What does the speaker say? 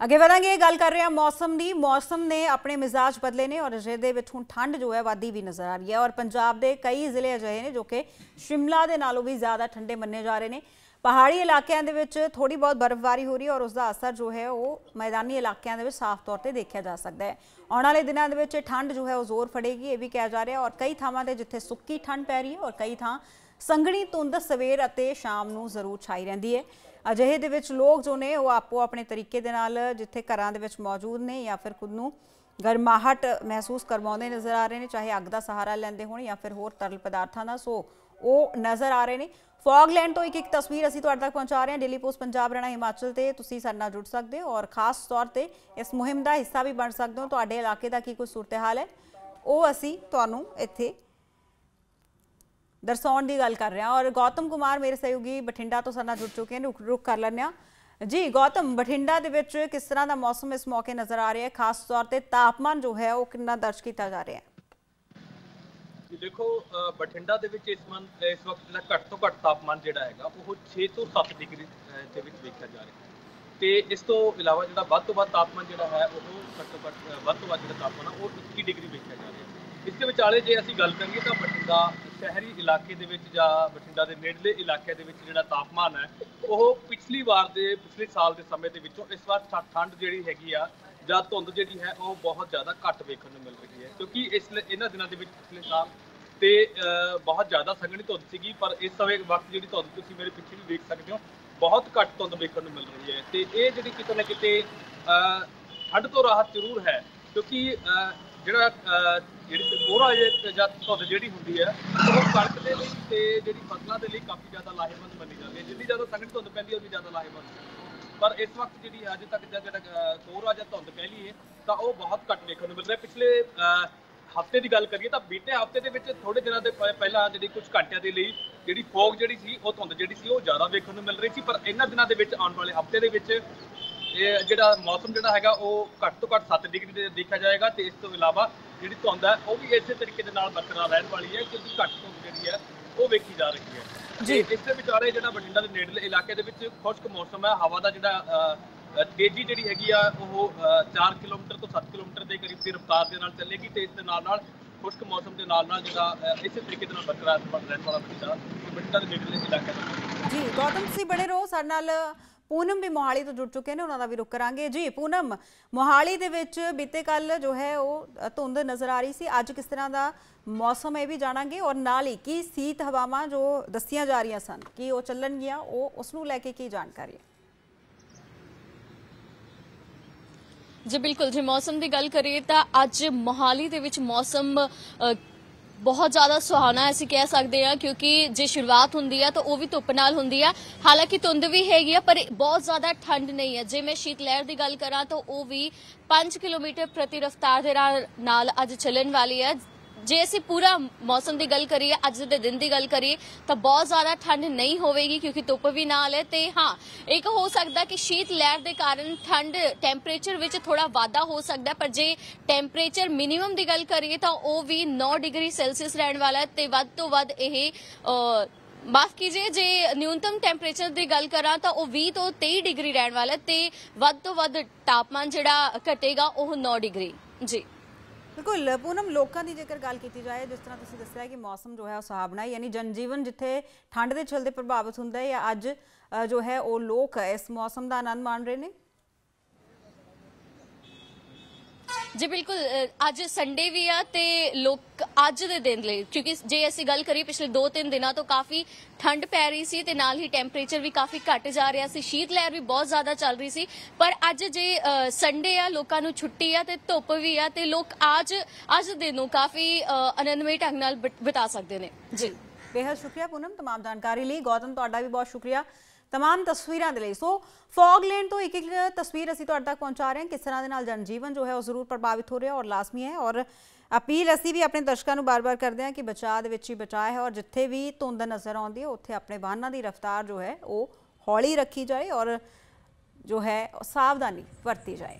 ਅੱਗੇ ਵਧਾਂਗੇ ਗੱਲ ਕਰ ਰਹੇ ਹਾਂ ਮੌਸਮ ਦੀ। ਮੌਸਮ ਨੇ ਆਪਣੇ ਮਿਜ਼ਾਜ ਬਦਲੇ ਨੇ ਔਰ ਅਜੇ ਦੇ ਵਿੱਚ ਹੁਣ ਠੰਡ ਜੋ ਹੈ ਵਾਦੀ ਵੀ ਨਜ਼ਰ ਆ ਰਹੀ ਹੈ। ਔਰ ਪੰਜਾਬ ਦੇ ਕਈ ਜ਼ਿਲ੍ਹੇ ਅਜਿਹੇ ਨੇ ਜੋ ਕਿ ਸ਼ਿਮਲਾ ਦੇ ਨਾਲੋਂ ਵੀ ਜ਼ਿਆਦਾ ਠੰਡੇ ਮੰਨੇ ਜਾ ਰਹੇ ਨੇ। ਪਹਾੜੀ ਇਲਾਕਿਆਂ ਦੇ ਵਿੱਚ ਥੋੜੀ ਬਹੁਤ ਬਰਫ਼ਬਾਰੀ ਹੋ ਰਹੀ ਹੈ ਔਰ ਉਸ ਦਾ ਅਸਰ ਜੋ ਹੈ ਉਹ ਮੈਦਾਨੀ ਇਲਾਕਿਆਂ ਦੇ ਵਿੱਚ ਸਾਫ਼ ਤੌਰ ਤੇ ਦੇਖਿਆ ਜਾ ਸਕਦਾ ਹੈ। ਆਉਣ ਵਾਲੇ ਦਿਨਾਂ ਦੇ ਵਿੱਚ ਠੰਡ ਜੋ ਹੈ ਉਹ ਜ਼ੋਰ ਫੜੇਗੀ, ਇਹ ਵੀ ਕਿਹਾ ਜਾ ਰਿਹਾ ਔਰ ਕਈ ਥਾਵਾਂ ਤੇ ਜਿੱਥੇ ਸੁੱਕੀ ਠੰਡ ਪੈ ਰਹੀ ਹੈ ਔਰ ਕਈ ਥਾਂ ਸੰਘਣੀ ਧੁੰਦ ਸਵੇਰ ਅਤੇ ਸ਼ਾਮ ਨੂੰ ਜ਼ਰੂਰ ਛਾਈ ਰਹਿੰਦੀ ਹੈ। ਅਜਿਹੇ ਦੇ ਵਿੱਚ ਲੋਕ ਜੋ ਨੇ ਉਹ ਆਪੋ ਆਪਣੇ ਤਰੀਕੇ ਦੇ ਨਾਲ ਜਿੱਥੇ ਘਰਾਂ ਦੇ ਵਿੱਚ ਮੌਜੂਦ ਨੇ ਜਾਂ ਫਿਰ ਖੁਦ ਨੂੰ ਗਰਮਾਹਟ ਮਹਿਸੂਸ ਕਰਵਾਉਂਦੇ ਨਜ਼ਰ ਆ ਰਹੇ ਨੇ, ਚਾਹੇ ਅੱਗ ਦਾ ਸਹਾਰਾ ਲੈਂਦੇ ਹੋਣ ਜਾਂ ਫਿਰ ਹੋਰ ਤਰਲ ਪਦਾਰਥਾਂ ਦਾ, ਸੋ ਉਹ ਨਜ਼ਰ ਆ ਰਹੇ ਨੇ। ਫੌਗਲੈਂਡ ਤੋਂ ਇੱਕ ਇੱਕ ਤਸਵੀਰ ਅਸੀਂ ਤੁਹਾਡੇ ਤੱਕ ਪਹੁੰਚਾ ਰਹੇ ਹਾਂ। ਡੇਲੀ ਪੋਸਟ ਪੰਜਾਬ ਰਣਾ ਹਿਮਾਚਲ ਤੇ ਤੁਸੀਂ ਸਾਡੇ ਨਾਲ ਜੁੜ ਸਕਦੇ ਹੋ ਔਰ ਖਾਸ ਤੌਰ ਤੇ ਇਸ ਮੁਹਿੰਮ ਦਾ ਹਿੱਸਾ ਵੀ ਬਣ ਸਕਦੇ ਹੋ। ਤੁਹਾਡੇ ਇਲਾਕੇ ਦਾ ਕੀ ਕੋਈ ਸੂਰਤ-ਹਾਲ ਹੈ? ਉਹ ਅਸੀਂ ਤੁਹਾਨੂੰ ਇੱਥੇ ਦਰਸਾਉਣ ਦੀ ਗੱਲ ਕਰ ਰਹੇ ਔਰ ਗੌਤਮ ਕੁਮਾਰ ਮੇਰੇ ਸਹਿਯੋਗੀ ਬਠਿੰਡਾ ਤੋਂ ਸਾਡੇ ਜੁੜ ਚੁੱਕੇ ਨੇ, ਰੁਕ ਕਰ ਲੈਂਦੇ ਹਾਂ। ਜੀ, ਗੌਤਮ, ਬਠਿੰਡਾ ਦੇ ਵਿੱਚ ਕਿਸ ਤਰ੍ਹਾਂ ਦਾ ਮੌਸਮ ਇਸ ਮੌਕੇ ਨਜ਼ਰ ਆ ਰਿਹਾ ਹੈ? ਖਾਸ ਤੌਰ ਤੇ ਤਾਪਮਾਨ ਜੋ ਹੈ ਉਹ ਕਿੰਨਾ ਦਰਜ ਕੀਤਾ ਜਾ ਰਿਹਾ ਹੈ? ਦੇਖੋ ਬਠਿੰਡਾ ਦੇ ਵਿੱਚ ਇਸ ਮਨ ਇਸ ਵਕਤ ਜਿਹੜਾ ਘੱਟ ਤੋਂ ਘੱਟ ਤਾਪਮਾਨ ਜਿਹੜਾ ਹੈਗਾ, ਉਹ 6 ਤੋਂ 7 ਡਿਗਰੀ ਦੇ ਵਿੱਚ ਵੇਖਿਆ ਜਾ ਰਿਹਾ ਤੇ ਇਸ ਤੋਂ ਇਲਾਵਾ ਜਿਹੜਾ ਵੱਧ ਤੋਂ ਵੱਧ ਤਾਪਮਾਨ ਜਿਹੜਾ ਹੈ, ਉਹ ਘੱਟ ਤੋਂ ਘੱਟ ਵੱਧ ਤੋਂ ਵੱਧ ਜਿਹੜਾ ਤਾਪਮਾਨ ਉਹ 21 ਡਿਗਰੀ ਵੇਖਿਆ ਜਾ ਰਿਹਾ ਇਸ ਦੇ ਵਿਚਾਲੇ ਜੇ ਅਸੀਂ ਗੱਲ ਕਰੀਏ ਤਾਂ ਬਠਿੰਡਾ ਸ਼ਹਿਰੀ ਇਲਾਕੇ ਦੇ ਵਿੱਚ ਜਾਂ ਬਠਿੰਡਾ ਦੇ ਨੇੜਲੇ ਇਲਾਕੇ ਦੇ ਵਿੱਚ ਜਿਹੜਾ ਤਾਪਮਾਨ ਹੈ, ਉਹ ਪਿਛਲੀ ਵਾਰ ਦੇ, ਪਿਛਲੇ ਸਾਲ ਦੇ ਸਮੇਂ ਦੇ ਵਿੱਚੋਂ ਇਸ ਵਾਰ ਠ- ਠੰਡ ਜਿਹੜੀ ਹੈਗੀ ਆ ਜਾਂ ਧੁੰਦ ਜਿਹੜੀ ਹੈ, ਉਹ ਬਹੁਤ ਜ਼ਿਆਦਾ ਘੱਟ ਵੇਖਣ ਨੂੰ ਮਿਲ ਰਹੀ ਹੈ। ਕਿਉਂਕਿ ਇਸ ਇਹਨਾਂ ਦਿਨਾਂ ਦੇ ਵਿੱਚ ਪਿਛਲੇ ਸਾਲ ਤੇ ਬਹੁਤ ਜ਼ਿਆਦਾ ਸੰਘਣੀ ਧੁੰਦ ਸੀਗੀ, ਪਰ ਇਸ ਸਮੇਂ ਵਕਤ ਜਿਹੜੀ ਧੁੰਦ ਤੁਸੀਂ ਮੇਰੇ ਪਿੱਛੇ ਵੀ ਵੇਖ ਸਕਦੇ ਹੋ, ਬਹੁਤ ਘੱਟ ਧੁੰਦ ਵੇਖਣ ਨੂੰ ਮਿਲ ਰਹੀ ਹੈ। ਤੇ ਇਹ ਜਿਹੜੀ ਕਿਤੇ ਨਾ ਕਿਤੇ ਠੰਡ ਤੋਂ ਰਾਹਤ ਜ਼ਰੂਰ ਹੈ, ਕਿਉਂਕਿ ਜਿਹੜਾ ਜਿਹੜੀ ਕੋਹਰਾ ਜੇ ਜਾਂ ਧੁੰਦ ਜਿਹੜੀ ਹੁੰਦੀ ਹੈ ਉਹ ਕਣਕ ਦੇ ਲਈ ਤੇ ਜਿਹੜੀ ਫਸਲਾਂ ਦੇ ਲਈ ਕਾਫੀ ਜ਼ਿਆਦਾ ਲਾਹੇਵੰਦ ਮੰਨੀ ਜਾਂਦੀ ਹੈ ਜਿੰਨੀ ਜ਼ਿਆਦਾ ਸੰਘਣੀ ਧੁੰਦ ਪੈਂਦੀ ਹੈ ਉਨੀ ਜ਼ਿਆਦਾ ਲਾਹੇਵੰਦ। ਪਰ ਇਸ ਵਕਤ ਜਿਹੜੀ ਅੱਜ ਤੱਕ ਜਿਹੜਾ ਕੋਹਰਾ ਜਾਂ ਧੁੰਦ ਕਹਿ ਲਈਏ, ਤਾਂ ਉਹ ਬਹੁਤ ਘੱਟ ਵੇਖਣ ਨੂੰ ਮਿਲ ਰਿਹਾ ਪਿਛਲੇ ਹਫ਼ਤੇ ਦੀ ਗੱਲ ਕਰੀਏ ਤਾਂ ਬੀਤੇ ਹਫ਼ਤੇ ਦੇ ਵਿੱਚ ਥੋੜੇ ਦਿਨਾਂ ਦੇ ਪਹਿਲਾਂ ਜਿਹੜੀ ਕੁਝ ਘੰਟਿਆਂ ਦੇ ਲਈ ਜਿਹੜੀ ਫੋਗ ਜਿਹੜੀ ਸੀ, ਉਹ ਧੁੰਦ ਜਿਹੜੀ ਸੀ, ਉਹ ਜ਼ਿਆਦਾ ਵੇਖਣ ਨੂੰ ਮਿਲ ਰਹੀ ਸੀ। ਪਰ ਇਹਨਾਂ ਦਿਨਾਂ ਦੇ ਵਿੱਚ ਆਉਣ ਵਾਲੇ ਹਫ਼ਤੇ ਦੇ ਵਿੱਚ ਇਹ ਜਿਹੜਾ ਮੌਸਮ ਜਿਹੜਾ ਹੈਗਾ ਉਹ ਘੱਟ ਤੋਂ ਘੱਟ 7 ਡਿਗਰੀ ਦੇ ਦੇਖਿਆ ਜਾਏਗਾ ਤੇ ਇਸ ਤੋਂ ਇਲਾਵਾ ਜਿਹੜੀ ਧੁੰਦ ਹੈ ਉਹ ਵੀ ਇਸੇ ਤਰੀਕੇ ਦੇ ਨਾਲ ਬਰਕਰਾਰ ਰਹਿਣ ਵਾਲੀ ਹੈ ਕਿਉਂਕਿ ਘੱਟ ਧੁੰਦ ਜਿਹੜੀ ਹੈ ਉਹ ਵੇਖੀ ਜਾ ਰਹੀ ਹੈ ਜੀ। ਇਸ ਦੇ ਵਿਚਾਲੇ ਜਿਹੜਾ ਬਠਿੰਡਾ ਦੇ ਨੇੜਲੇ ਇਲਾਕੇ ਦੇ ਵਿੱਚ ਖੁਸ਼ਕ ਮੌਸਮ ਹੈ ਹਵਾ ਦਾ ਜਿਹੜਾ ਤੇਜ਼ੀ ਜਿਹੜੀ ਹੈਗੀ ਆ ਉਹ 4 ਕਿਲੋਮੀਟਰ ਤੋਂ 7 ਕਿਲੋਮੀਟਰ ਦੇ ਕਰੀਬ ਦੀ ਰਫ਼ਤਾਰ ਦੇ ਨਾਲ ਚੱਲੇਗੀ ਤੇ ਇਸ ਦੇ ਨਾਲ ਨਾਲ ਖੁਸ਼ਕ ਮੌਸਮ ਦੇ ਨਾਲ ਨਾਲ ਜਿਹੜਾ ਇਸੇ ਤਰੀਕੇ ਦੇ ਨਾਲ ਬਰਕਰਾਰ ਰਹਿਣ ਵਾਲਾ ਬਠਿੰਡਾ ਬਠਿੰਡਾ ਦੇ ਨੇੜਲੇ ਇਲਾਕੇ ਦਾ। ਜੀ, ਗੌਤਮ ਤੁਸੀਂ ਬਣੇ ਰਹੋ, ਸਾਡੇ ਨਾਲ ਪੂਨਮ ਵੀ ਮੋਹਾਲੀ ਤੋਂ ਜੁੜ ਚੁੱਕੇ ਨੇ, ਉਹਨਾਂ ਦਾ ਵੀ ਰੁਕ ਕਰਾਂਗੇ। ਜੀ, ਪੂਨਮ, ਮੋਹਾਲੀ ਦੇ ਵਿੱਚ ਬੀਤੇ ਕੱਲ ਜੋ ਹੈ, ਉਹ ਧੁੰਦ ਨਜ਼ਰ ਆ ਰਹੀ ਸੀ। ਅੱਜ ਕਿਸ ਤਰ੍ਹਾਂ ਦਾ ਮੌਸਮ ਹੈ ਇਹ ਵੀ ਜਾਣਾਂਗੇ ਔਰ ਨਾਲ ਹੀ ਕੀ ਸੀਤ ਹਵਾਵਾਂ ਜੋ ਦੱਸੀਆਂ ਜਾ ਰਹੀਆਂ ਸਨ, ਕੀ ਉਹ ਚੱਲਣਗੀਆਂ, ਉਹ ਉਸ ਨੂੰ ਲੈ ਕੇ ਕੀ ਜਾਣਕਾਰੀ ਹੈ? ਜੀ, ਬਿਲਕੁਲ ਜੇ, ਮੌਸਮ ਦੀ ਗੱਲ ਕਰੀਏ ਤਾਂ ਅੱਜ ਮੋਹਾਲੀ ਦੇ ਵਿੱਚ ਮੌਸਮ ਬਹੁਤ ਜ਼ਿਆਦਾ ਸੁਹਾਣਾ ਅਸੀਂ ਕਹਿ ਸਕਦੇ ਹਾਂ, ਕਿਉਂਕਿ ਜੇ ਸ਼ੁਰੂਆਤ ਹੁੰਦੀ ਹੈ ਤਾਂ ਉਹ ਵੀ ਧੁੱਪ ਨਾਲ ਹੁੰਦੀ ਹੈ ਹਾਲਾਂਕਿ ਧੁੰਦ ਵੀ ਹੈਗੀ ਆ, ਪਰ ਬਹੁਤ ਜ਼ਿਆਦਾ ਠੰਡ ਨਹੀਂ ਹੈ। ਜੇ ਮੈਂ ਸ਼ੀਤ ਲਹਿਰ ਦੀ ਗੱਲ ਕਰਾਂ ਤਾਂ ਉਹ ਵੀ 5 ਕਿਲੋਮੀਟਰ ਪ੍ਰਤੀ ਰਫ਼ਤਾਰ ਦੇ ਨਾਲ ਅੱਜ ਚੱਲਣ ਵਾਲੀ ਹੈ। ਜੇ ਅਸੀਂ ਪੂਰਾ ਮੌਸਮ ਦੀ ਗੱਲ ਕਰੀਏ, ਅੱਜ ਦੇ ਦਿਨ ਦੀ ਗੱਲ ਕਰੀਏ, ਤਾਂ ਬਹੁਤ ਜ਼ਿਆਦਾ ਠੰਡ ਨਹੀਂ ਹੋਵੇਗੀ ਕਿਉਂਕਿ ਧੁੱਪ ਵੀ ਨਾਲ ਹੈ ਤੇ ਹਾਂ, ਇੱਕ ਹੋ ਸਕਦਾ ਕਿ ਸ਼ੀਤ ਲਹਿਰ ਦੇ ਕਾਰਨ ਠੰਡ ਟੈਂਪਰੇਚਰ ਵਿੱਚ ਥੋੜਾ ਵਾਧਾ ਹੋ ਸਕਦਾ, ਪਰ ਜੇ ਟੈਂਪਰੇਚਰ ਮਿਨੀਮਮ ਦੀ ਗੱਲ ਕਰੀਏ ਤਾਂ ਉਹ ਵੀ 9 ਡਿਗਰੀ ਸੈਲਸੀਅਸ ਰਹਿਣ ਵਾਲਾ ਹੈ ਤੇ ਵੱਧ ਤੋਂ ਵੱਧ ਇਹ ਮਾਫ ਕੀजिए ਜੇ ਨਿਊਨਤਮ ਟੈਂਪਰੇਚਰ ਦੀ ਗੱਲ ਕਰਾਂ ਤਾਂ ਉਹ 20 ਤੋਂ 23 ਡਿਗਰੀ ਰਹਿਣ ਵਾਲਾ ਹੈ ਤੇ ਵੱਧ ਤੋਂ ਵੱਧ ਤਾਪਮਾਨ ਜਿਹੜਾ ਘਟੇਗਾ ਉਹ 9 ਡਿਗਰੀ। ਜੀ। ਬਿਲਕੁਲ, ਪੂਨਮ, ਲੋਕਾਂ ਦੀ ਜੇਕਰ ਗੱਲ ਕੀਤੀ ਜਾਏ, ਜਿਸ ਤਰ੍ਹਾਂ ਤੁਸੀਂ ਦੱਸਿਆ ਕਿ ਮੌਸਮ ਜੋ ਹੈ ਉਹ ਸੁਹਾਵਣਾ ਹੈ ਯਾਨੀ ਜਨਜੀਵਨ ਜਿੱਥੇ ਠੰਡ ਦੇ ਚਲਦੇ ਪ੍ਰਭਾਵਿਤ ਹੁੰਦਾ ਹੈ ਜਾਂ ਅੱਜ ਜੋ ਹੈ ਉਹ ਲੋਕ ਇਸ ਮੌਸਮ ਦਾ ਆਨੰਦ ਮਾਣ ਰਹੇ ਨੇ? ਜੀ ਬਿਲਕੁਲ ਅੱਜ ਸੰਡੇ ਵੀ ਆ ਤੇ ਲੋਕ ਅੱਜ ਦੇ ਦਿਨ ਲਈ, ਕਿਉਂਕਿ ਜੇ ਅਸੀਂ ਗੱਲ ਕਰੀ ਪਿਛਲੇ 2-3 ਦਿਨਾਂ ਤੋਂ ਕਾਫੀ ਠੰਡ ਪੈ ਰਹੀ ਸੀ ਤੇ ਨਾਲ ਹੀ ਟੈਂਪਰੇਚਰ ਵੀ ਕਾਫੀ ਘਟ ਜਾ ਰਿਹਾ ਸੀ, ਸ਼ੀਤ ਲਹਿਰ ਵੀ ਬਹੁਤ ਜ਼ਿਆਦਾ ਚੱਲ ਰਹੀ ਸੀ, ਪਰ ਅੱਜ ਜੇ ਸੰਡੇ ਆ, ਲੋਕਾਂ ਨੂੰ ਛੁੱਟੀ ਆ ਤੇ ਧੁੱਪ ਵੀ ਆ ਤੇ ਲੋਕ ਅੱਜ ਅੱਜ ਦਿਨ ਨੂੰ ਕਾਫੀ ਆਨੰਦਮਈ ਢੰਗ ਨਾਲ ਬਿਤਾ ਸਕਦੇ ਨੇ। ਜੀ। ਬੇहद ਸ਼ੁਕਰੀਆ ਪੂਨਮ, ਤਮਾਮ ਜਾਣਕਾਰੀ ਲਈ। ਗੌਤਮ, ਤੁਹਾਡਾ ਵੀ ਬਹੁਤ ਸ਼ੁਕਰੀਆ। तमाम ਤਸਵੀਰਾਂ ਦੇ ਲਈ ਸੋ ਫੌਗਲੈਂਡ ਤੋਂ ਇੱਕ ਇੱਕ ਤਸਵੀਰ ਅਸੀਂ ਤੁਹਾਡੇ ਤੱਕ ਪਹੁੰਚਾ ਰਹੇ ਹਾਂ ਕਿਸ ਤਰ੍ਹਾਂ ਦੇ ਨਾਲ ਜਨਜੀਵਨ ਜੋ ਹੈ ਉਹ ਜ਼ਰੂਰ ਪ੍ਰਭਾਵਿਤ ਹੋ ਰਿਹਾ ਔਰ ਲਾਜ਼ਮੀ ਹੈ ਔਰ ਅਪੀਲ ਅਸੀਂ ਵੀ ਆਪਣੇ ਦਰਸ਼ਕਾਂ ਨੂੰ ਬਾਰ-ਬਾਰ ਕਰਦੇ ਹਾਂ ਕਿ ਬਚਾਅ ਦੇ ਵਿੱਚ ਹੀ ਬਚਾਅ ਹੈ ਔਰ ਜਿੱਥੇ ਵੀ ਧੁੰਦ ਨਜ਼ਰ ਆਉਂਦੀ ਹੈ ਉੱਥੇ ਆਪਣੇ ਵਾਹਨਾਂ ਦੀ ਰਫ਼ਤਾਰ ਜੋ ਹੈ ਉਹ ਹੌਲੀ ਰੱਖੀ ਜਾਏ ਔਰ ਜੋ ਹੈ ਉਹ ਸਾਵਧਾਨੀ ਵਰਤੀ ਜਾਏ